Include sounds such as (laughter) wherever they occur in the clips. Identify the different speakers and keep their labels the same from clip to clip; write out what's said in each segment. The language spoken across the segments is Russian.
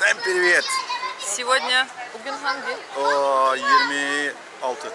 Speaker 1: Всем привет!
Speaker 2: Сегодня bugün hangi?
Speaker 1: О, 26.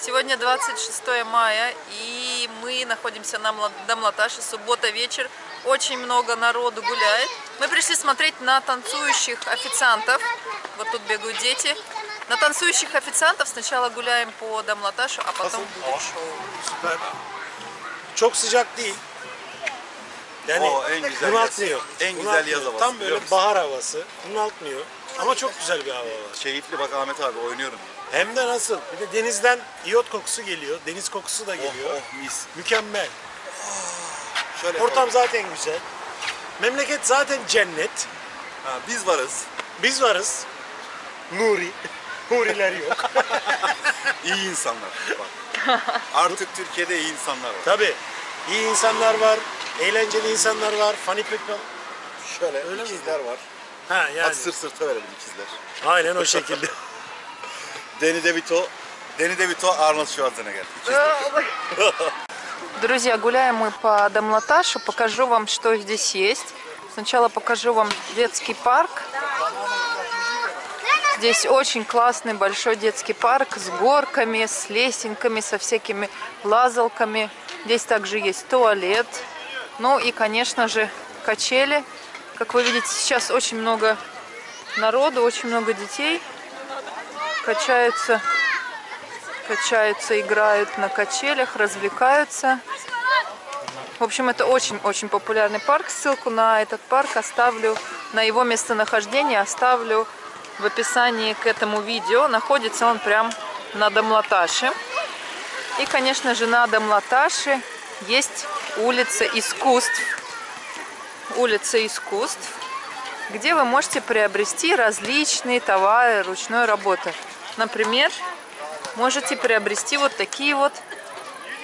Speaker 2: Сегодня 26 мая, и мы находимся на Мла- Дамлаташе, суббота вечер. Очень много народу гуляет. Мы пришли смотреть на танцующих официантов. Вот тут бегают дети. На танцующих официантов сначала гуляем по Дамлаташу, а потом будет шоу.
Speaker 3: Süper. Çok sıcak değil. Yani
Speaker 1: O en güzel
Speaker 3: bunaltmıyor.
Speaker 1: En güzel
Speaker 3: Bunaltmıyor.
Speaker 1: yaz havası,
Speaker 3: Tam
Speaker 1: biliyor
Speaker 3: böyle
Speaker 1: musun?
Speaker 3: bahar havası. Bunaltmıyor. Ama çok güzel bir hava var.
Speaker 1: Keyifli bak Ahmet abi oynuyorum.
Speaker 3: Hem de nasıl? Bir de denizden iyot kokusu geliyor. Deniz kokusu da
Speaker 1: Oh,
Speaker 3: geliyor.
Speaker 1: oh mis.
Speaker 3: Mükemmel.
Speaker 1: Şöyle
Speaker 3: Ortam zaten güzel. Memleket zaten cennet.
Speaker 1: Ha, biz varız.
Speaker 3: Biz varız. Nuri. Huriler yok. (laughs)
Speaker 1: İyi insanlar. Bak. Artık Türkiye'de iyi insanlar var.
Speaker 3: Tabii. İyi insanlar var. Eğlenceli insanlar var. Funny people.
Speaker 1: Şöyle
Speaker 3: Öyle mi?
Speaker 1: ikizler var.
Speaker 3: Ha yani.
Speaker 1: Hadi sırt sırta verelim ikizler.
Speaker 3: Aynen o şekilde. (laughs)
Speaker 1: DeVito, Danny DeVito, Arnold Schwarzenegger. İkizler. (laughs)
Speaker 2: Друзья, гуляем мы по Дамлаташу. Покажу вам, что здесь есть. Сначала покажу вам детский парк. Здесь очень классный большой детский парк с горками, с лесенками, со всякими лазалками. Здесь также есть туалет. Ну и, конечно же, качели. Как вы видите, сейчас очень много народу, очень много детей качаются качаются, играют на качелях, развлекаются. В общем, это очень-очень популярный парк. Ссылку на этот парк оставлю, на его местонахождение оставлю в описании к этому видео. Находится он прям на Дамлаташе. И, конечно же, на Дамлаташе есть улица искусств. Улица искусств, где вы можете приобрести различные товары ручной работы. Например, можете приобрести вот такие вот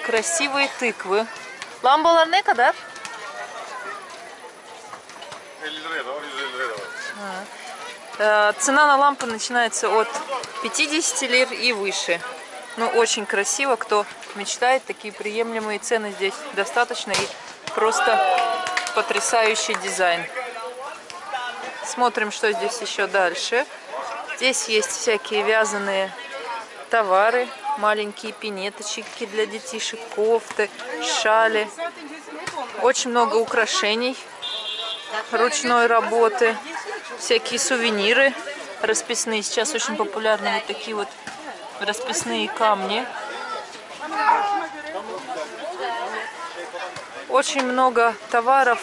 Speaker 2: красивые тыквы. Lambalar ne kadar?
Speaker 1: 50 liraya da var, 150 liraya da var.
Speaker 2: Э, Цена на лампы начинается от 50 лир и выше. Ну, очень красиво. Кто мечтает, такие приемлемые цены здесь достаточно. И просто потрясающий дизайн. Смотрим, что здесь еще дальше. Здесь есть всякие вязаные товары. Маленькие пинеточки для детишек, кофты, шали. Очень много украшений ручной работы. Всякие сувениры расписные. Сейчас очень популярны вот такие вот расписные камни. Очень много товаров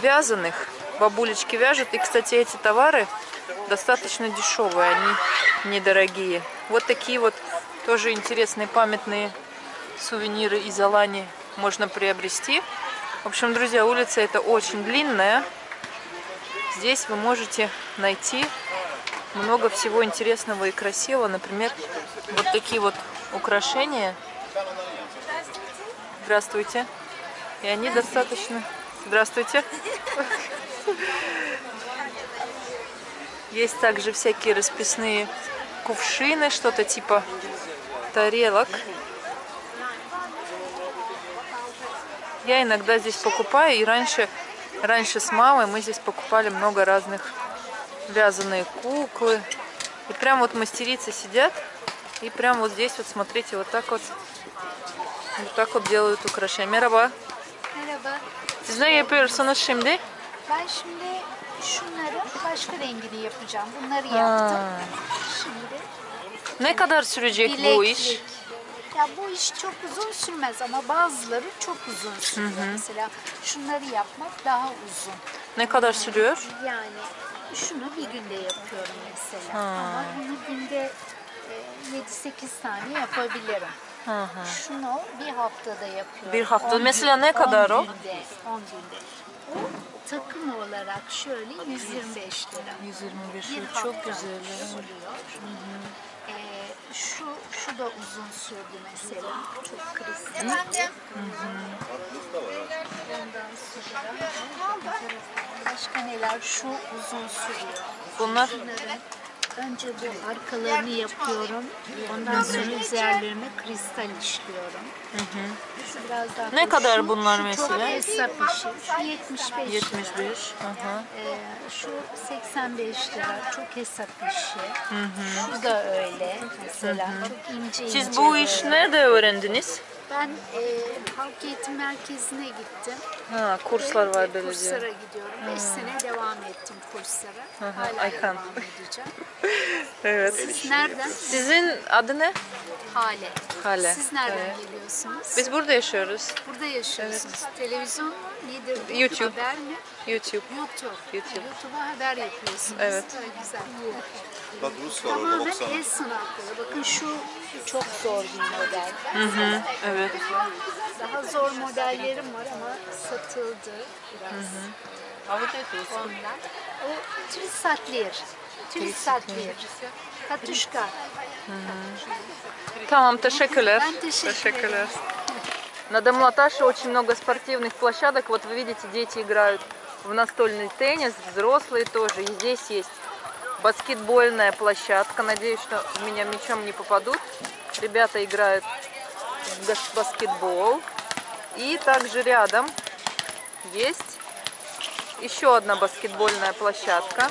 Speaker 2: вязаных. Бабулечки вяжут. И, кстати, эти товары достаточно дешевые. Они недорогие. Вот такие вот тоже интересные памятные сувениры из Алани можно приобрести. В общем, друзья, улица это очень длинная. Здесь вы можете найти много всего интересного и красивого. Например, вот такие вот украшения. Здравствуйте. И они достаточно... Здравствуйте. Есть также всякие расписные кувшины, что-то типа тарелок. Я иногда здесь покупаю, и раньше, раньше с мамой мы здесь покупали много разных вязаные куклы. И прям вот мастерицы сидят, и прям вот здесь вот, смотрите, вот так вот, вот так вот делают украшения. Merhaba.
Speaker 4: Merhaba.
Speaker 2: Siz ne yapıyorsunuz şimdi?
Speaker 4: Ben şimdi şunların başka rengini yapacağım. Bunları yaptım.
Speaker 2: Ha.
Speaker 4: Şimdi
Speaker 2: Ne kadar sürecek bu
Speaker 4: bileklik.
Speaker 2: iş?
Speaker 4: Ya bu iş çok uzun sürmez ama bazıları çok uzun sürüyor. Mesela şunları yapmak daha uzun.
Speaker 2: Ne kadar sürüyor?
Speaker 4: Yani şunu bir günde yapıyorum mesela. Ama bunu günde e, 7-8 tane yapabilirim.
Speaker 2: Hı hı.
Speaker 4: Şunu bir haftada yapıyorum.
Speaker 2: Bir hafta.
Speaker 4: 10
Speaker 2: Mesela
Speaker 4: gün-
Speaker 2: ne kadar
Speaker 4: 10
Speaker 2: o?
Speaker 4: Günde, 10 günde. O takım olarak şöyle 125 lira.
Speaker 2: 125
Speaker 4: Bir
Speaker 2: lira. çok
Speaker 4: hafta
Speaker 2: güzel.
Speaker 4: sürüyor. Ee, şu şu da uzun sürdü mesela. Çok kritik. Ondan sonra başka neler? Şu uzun sürüyor.
Speaker 2: Bunlar
Speaker 4: Şunların Önce bu arkalarını yapıyorum. Ondan sonra üzerlerine kristal işliyorum. Biraz daha
Speaker 2: Ne kadar bunlar mesela?
Speaker 4: Çok hesap işi. 75 lira.
Speaker 2: 75. Aha.
Speaker 4: Ee, şu 85 lira. Çok hesap işi. Şu da öyle mesela. Çok ince ince.
Speaker 2: Siz bu iş
Speaker 4: böyle.
Speaker 2: nerede öğrendiniz?
Speaker 4: Ben e, halk eğitim merkezine gittim.
Speaker 2: Ha, kurslar var
Speaker 4: Ve. Kurslara gidiyorum. 5 sene devam ettim kurslara.
Speaker 2: hı,
Speaker 4: Hala
Speaker 2: Ayhan.
Speaker 4: devam edeceğim. (laughs)
Speaker 2: Evet.
Speaker 4: Siz nereden?
Speaker 2: Sizin adı ne?
Speaker 4: Hale.
Speaker 2: Hale.
Speaker 4: Siz nereden
Speaker 2: Evet.
Speaker 4: geliyorsunuz?
Speaker 2: Biz burada yaşıyoruz.
Speaker 4: Burada yaşıyorsunuz. Televizyon mu? Nedir? bu?
Speaker 2: YouTube.
Speaker 4: Haber mi?
Speaker 2: YouTube.
Speaker 4: YouTube.
Speaker 2: YouTube.
Speaker 4: YouTube'a haber yapıyorsunuz.
Speaker 2: Evet.
Speaker 4: Çok güzel.
Speaker 1: Bak Rus var orada
Speaker 4: Tamamen
Speaker 1: 90.
Speaker 4: el sanatları. Bakın şu çok zor bir model.
Speaker 2: Evet.
Speaker 4: Daha zor modellerim var ama satıldı biraz. Ondan. O Trisatlir. Trisatlir. Katuşka.
Speaker 2: Tamam, teşekkürler.
Speaker 4: Ben teşekkür ederim.
Speaker 2: На Домлаташе очень много спортивных площадок. Вот вы видите, дети играют в настольный теннис, взрослые тоже. И здесь есть баскетбольная площадка. Надеюсь, что в меня мячом не попадут. Ребята играют в баскетбол. И также рядом есть еще одна баскетбольная площадка.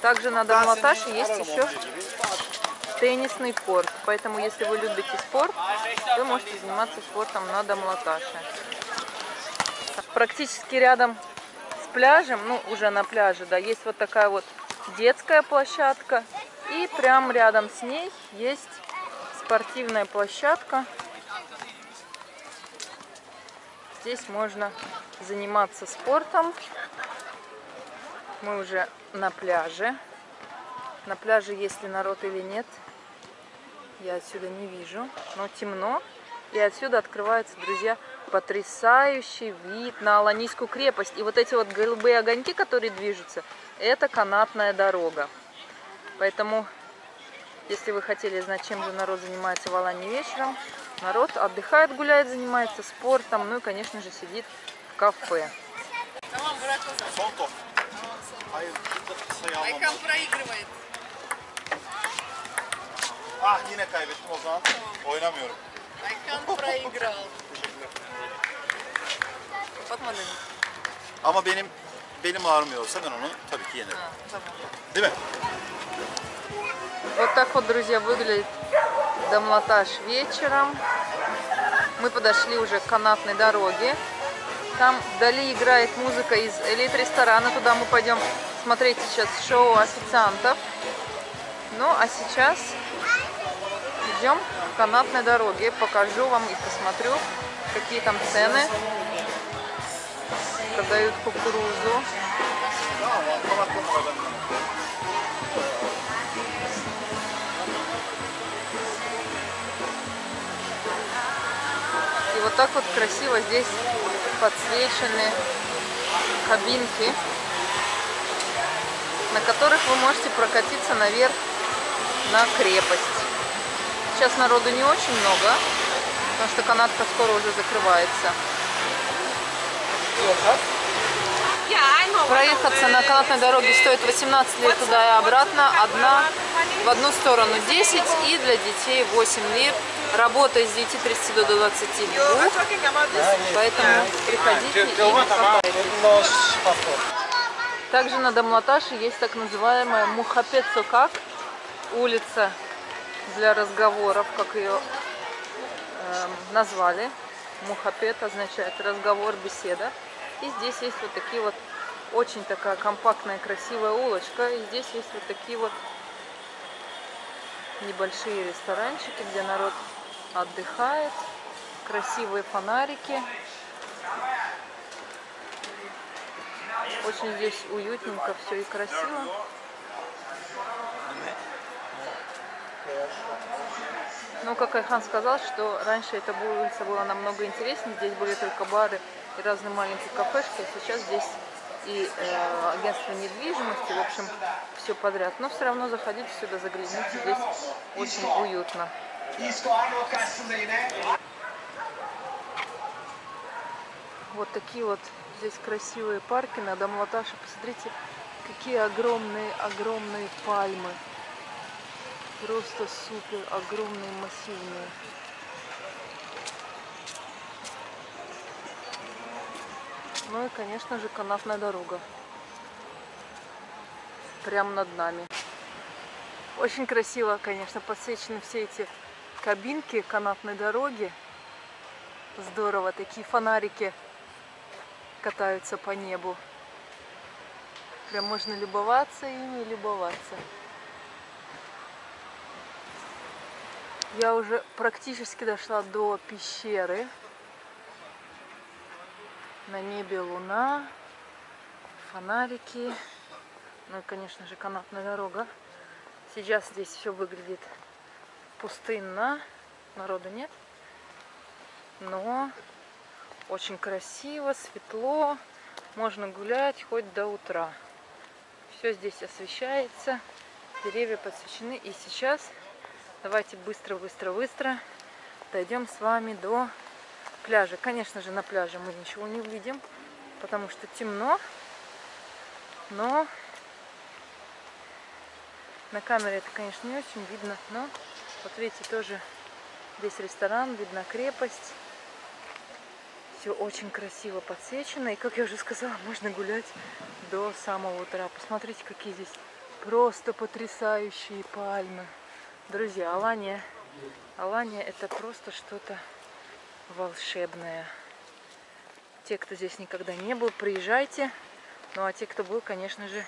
Speaker 2: Также на Домлаташе есть еще теннисный корт. Поэтому, если вы любите спорт, вы можете заниматься спортом на Домлаташе. Практически рядом пляжем, ну уже на пляже, да, есть вот такая вот детская площадка. И прямо рядом с ней есть спортивная площадка. Здесь можно заниматься спортом. Мы уже на пляже. На пляже есть ли народ или нет, я отсюда не вижу, но темно. И отсюда открывается, друзья, потрясающий вид на Аланийскую крепость. И вот эти вот голубые огоньки, которые движутся, это канатная дорога. Поэтому, если вы хотели знать, чем же народ занимается в Алании вечером, народ отдыхает, гуляет, занимается спортом, ну и, конечно же, сидит в кафе.
Speaker 1: Almam.
Speaker 2: проигрывает.
Speaker 1: Ah yine kaybettim o zaman. Oynamıyorum.
Speaker 2: Айкан проиграл.
Speaker 1: Ama benim benim ağrımıyorsa ben onu tabii ki yenerim. Değil mi?
Speaker 2: Вот так вот, друзья, выглядит Домлатаж вечером. Мы подошли уже к канатной дороге. Там вдали играет музыка из элит-ресторана. Туда мы пойдем смотреть сейчас шоу официантов. Ну, а сейчас идем к канатной дороге. Покажу вам и посмотрю, какие там цены. Продают кукурузу. И вот так вот красиво здесь подсвечены кабинки, на которых вы можете прокатиться наверх на крепость. Сейчас народу не очень много, потому что канатка скоро уже закрывается. Проехаться на канатной дороге стоит 18 лир туда и обратно, одна в одну сторону 10 и для детей 8 лир. Работа с 9.30 до 22, поэтому приходите и. Также на Домлаташе есть так называемая Мухапет Сокак, улица для разговоров, как ее эм, назвали. Мухапет означает разговор, беседа. И здесь есть вот такие вот очень такая компактная, красивая улочка. И здесь есть вот такие вот небольшие ресторанчики, где народ отдыхает. Красивые фонарики. Очень здесь уютненько все и красиво. Ну, как Айхан сказал, что раньше эта улица была намного интереснее. Здесь были только бары и разные маленькие кафешки. А сейчас здесь и э, агентство недвижимости, в общем, все подряд. Но все равно заходите сюда, загляните. Здесь очень уютно. Вот такие вот здесь красивые парки на Домлаташе. Посмотрите, какие огромные, огромные пальмы. Просто супер огромные, массивные. Ну и, конечно же, канатная дорога. Прямо над нами. Очень красиво, конечно, подсвечены все эти кабинки канатной дороги. Здорово, такие фонарики катаются по небу. Прям можно любоваться ими, любоваться. Я уже практически дошла до пещеры. На небе луна, фонарики, ну и, конечно же, канатная дорога. Сейчас здесь все выглядит пустынно, народу нет, но очень красиво, светло, можно гулять хоть до утра. Все здесь освещается, деревья подсвечены. И сейчас давайте быстро, быстро, быстро дойдем с вами до пляжа. Конечно же, на пляже мы ничего не увидим, потому что темно. Но на камере это, конечно, не очень видно. Но вот видите, тоже здесь ресторан, видна крепость. Все очень красиво подсвечено. И, как я уже сказала, (laughs) можно гулять до самого утра. Посмотрите, какие здесь просто потрясающие пальмы. Друзья, Алания, Алания это просто что-то волшебное. Те, кто здесь никогда не был, приезжайте. Ну а те, кто был, конечно же,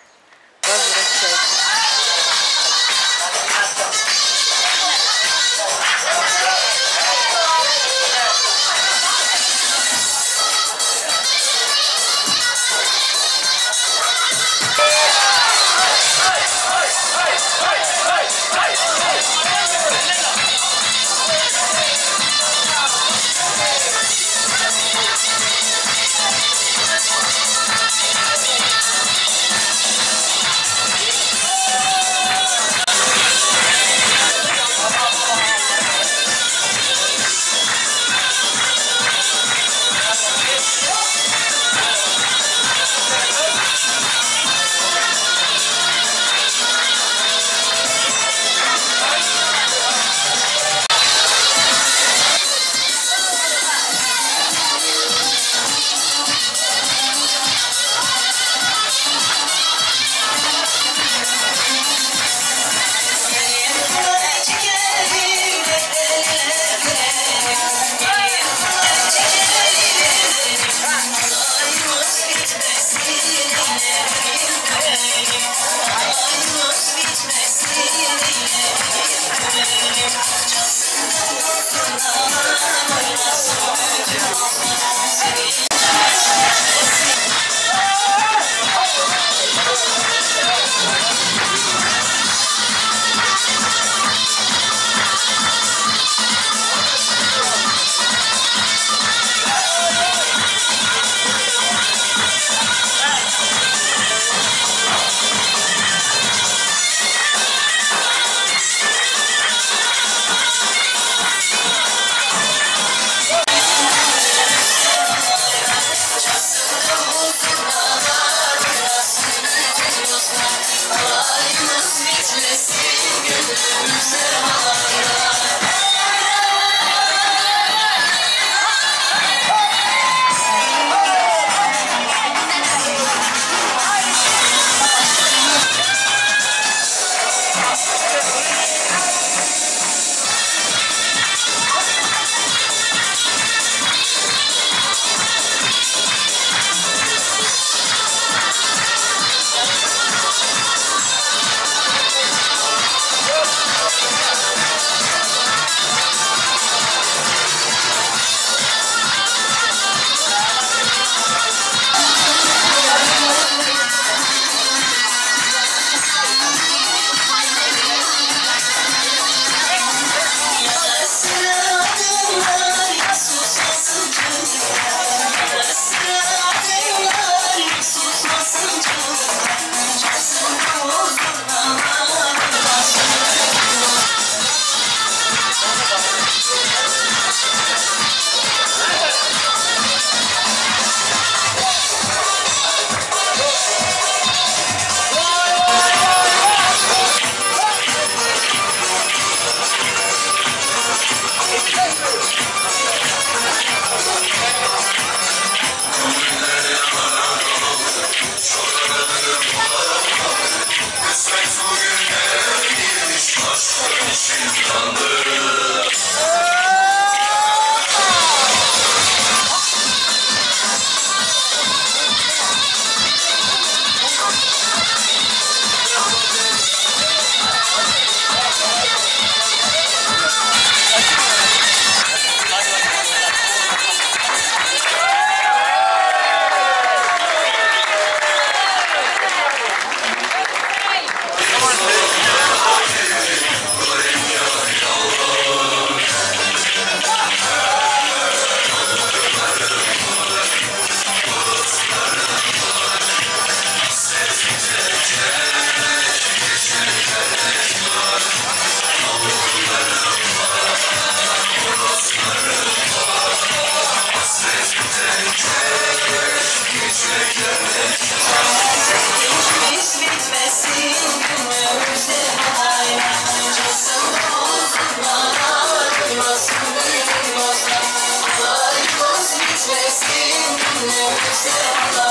Speaker 2: Você é